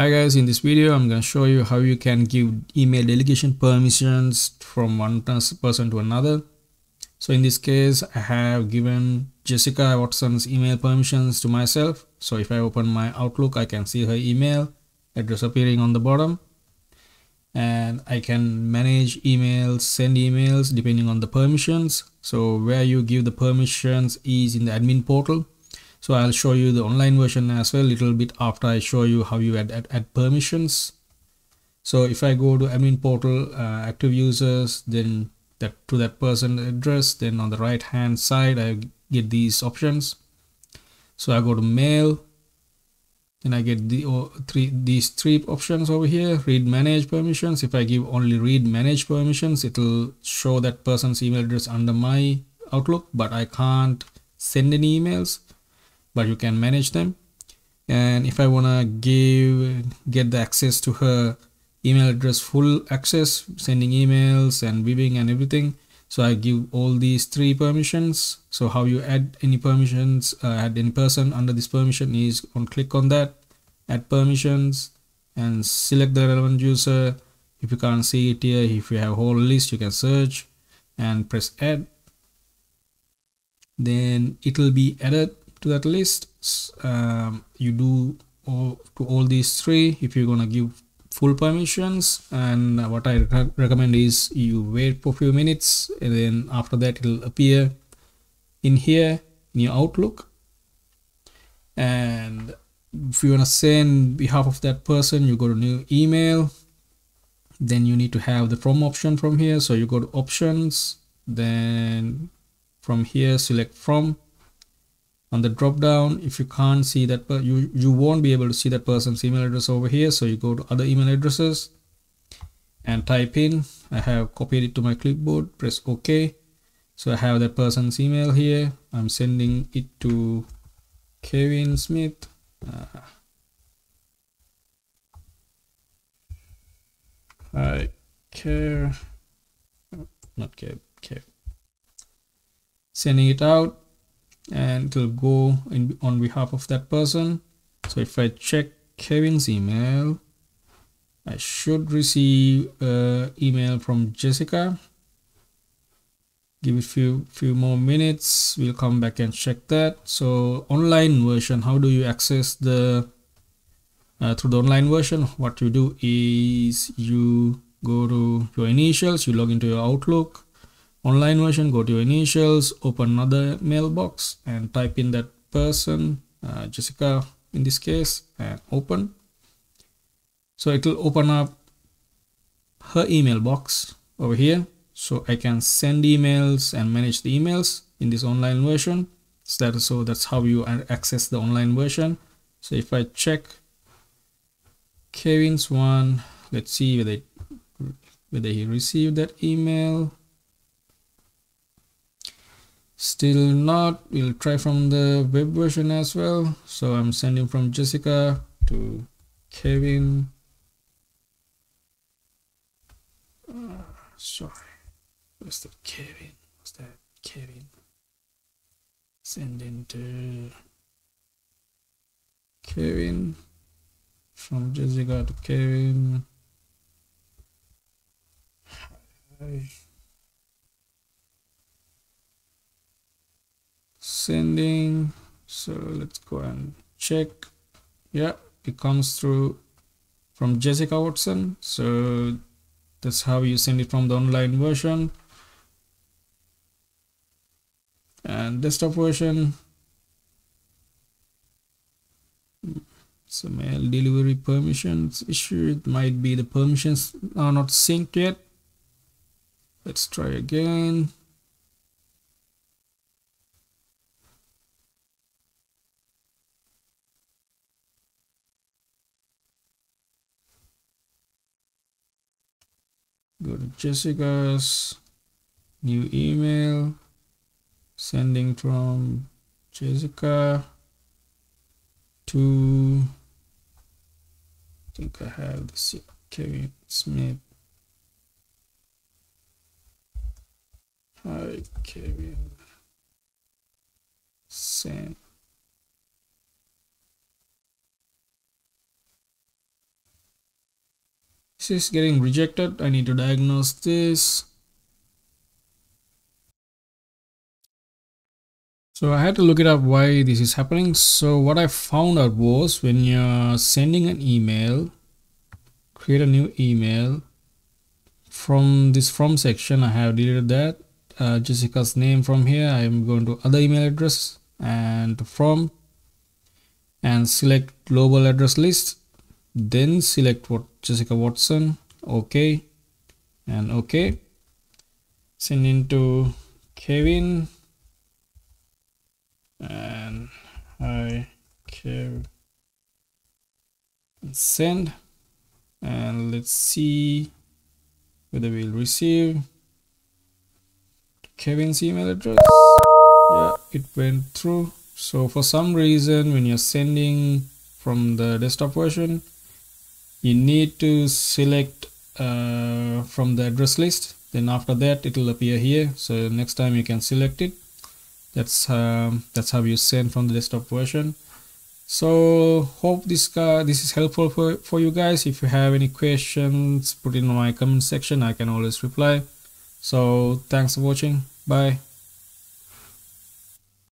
Hi guys, in this video I'm going to show you how you can give email delegation permissions from one person to another. So in this case I have given Jessica Watson's email permissions to myself. So if I open my Outlook I can see her email address appearing on the bottom and I can manage emails, send emails depending on the permissions. So where you give the permissions is in the admin portal so I'll show you the online version as well a little bit after I show you how you add, add, add permissions. So if I go to admin portal uh, active users then that to that person address then on the right hand side I get these options. So I go to mail then I get the oh, three these three options over here read manage permissions. If I give only read manage permissions it will show that person's email address under my outlook but I can't send any emails but you can manage them. And if I want to give get the access to her email address full access sending emails and viewing and everything so I give all these three permissions. So how you add any permissions uh, add any person under this permission is on click on that add permissions and select the relevant user. If you can't see it here if you have whole list you can search and press add. Then it will be added to that list um, you do all, to all these three if you're gonna give full permissions and what I re recommend is you wait for a few minutes and then after that it'll appear in here in your outlook. And if you want to send behalf of that person you go to new email then you need to have the from option from here. So you go to options then from here select from on the drop down if you can't see that you you won't be able to see that person's email address over here. So you go to other email addresses and type in i have copied it to my clipboard press ok. So i have that person's email here. I'm sending it to kevin smith. Uh, i care not care care. Sending it out and it will go in on behalf of that person. So if i check kevin's email i should receive a email from jessica. Give it few few more minutes. We'll come back and check that. So online version how do you access the uh, through the online version? What you do is you go to your initials you log into your outlook online version go to your initials open another mailbox and type in that person uh, jessica in this case and open. So it will open up her email box over here. So i can send emails and manage the emails in this online version. So, that, so that's how you access the online version. So if i check kevin's one let's see whether whether he received that email still not. We'll try from the web version as well. So i'm sending from jessica to kevin. Uh, sorry. What's that kevin? What's that kevin? Sending to kevin. From jessica to kevin. Hi. Sending. So let's go and check. Yeah it comes through from Jessica Watson. So that's how you send it from the online version. And desktop version. So mail delivery permissions issue it might be the permissions are not synced yet. Let's try again go to Jessica's new email sending from Jessica to I think I have this Kevin Smith. Hi Kevin. Send this is getting rejected. I need to diagnose this. So I had to look it up why this is happening. So what I found out was when you're sending an email create a new email from this from section I have deleted that. Uh, Jessica's name from here. I am going to other email address and from and select global address list then select what Jessica Watson okay and okay send into Kevin. And I Kev. Send. And let's see whether we'll receive Kevin's email address. Yeah. It went through. So for some reason when you're sending from the desktop version you need to select uh, from the address list. Then after that it will appear here. So next time you can select it. That's um, that's how you send from the desktop version. So hope this uh, this is helpful for, for you guys. If you have any questions put in my comment section. I can always reply. So thanks for watching. Bye